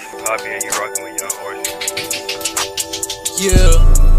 Poppy and you rocking with Young. Yeah, yeah,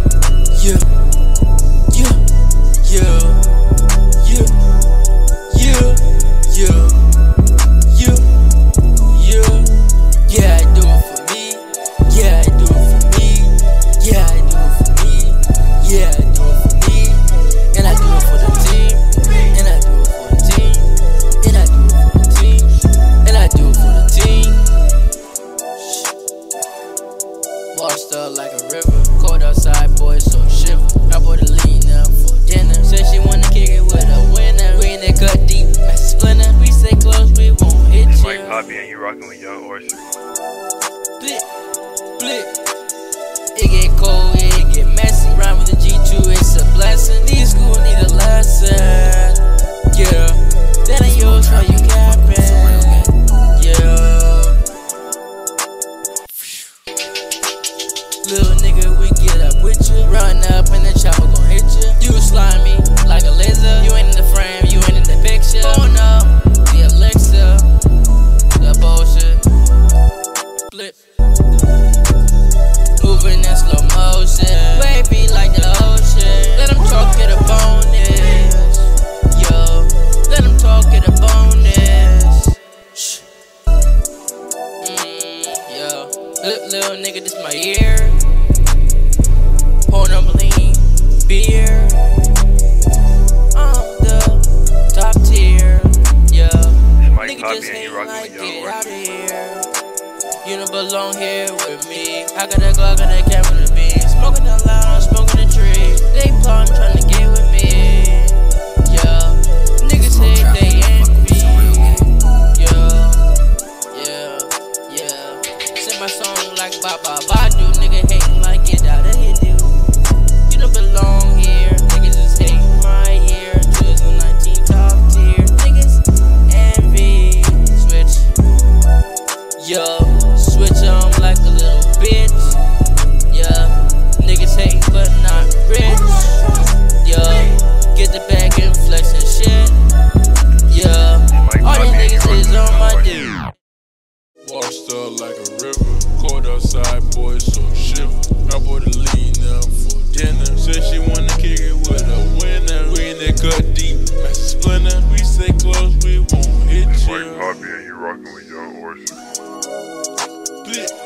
Washed up like a river. Cold outside, boys, so shiver. I bought a lean up for dinner. Said she wanna kick it with a winner. Green and cut deep, that's splinter. We stay close, we won't hit It's you. Mike Poppy and you rocking with Young Orchard. Blip, blip. It get cold, it get messy. Rhyme with the G2, it's a blessing. These school need a lesson. With you. Run up and the chopper gon' hit you. You slimy like a lizard. You ain't in the frame, you ain't in the picture. Oh no, the elixir, the bullshit. Flip. Moving in slow motion. Baby like the ocean. Let them talk get a bonus. Yo, let them talk get a bonus. Shh. Mm, yo, little, little nigga, this my year. It's Mike nigga Poppy just ain't you like get out of here. You don't belong here with me. I got a Glock and a cap with a bean. Smoking the loud, I'm smoking the tree. They plotting, trying to get with me. Yeah, niggas say they envy. Yeah, yeah, yeah. Sing my song like Baba Badu. Nigga hating like get out Washed up like a river. Caught outside, boy, so shiver. I bought a lean up for dinner. Said she wanna kick it with a winner. We in the cut deep, that's a splinter. We stay close, we won't hit you. Mike Poppy, and you rockin' with your Orson. Blit.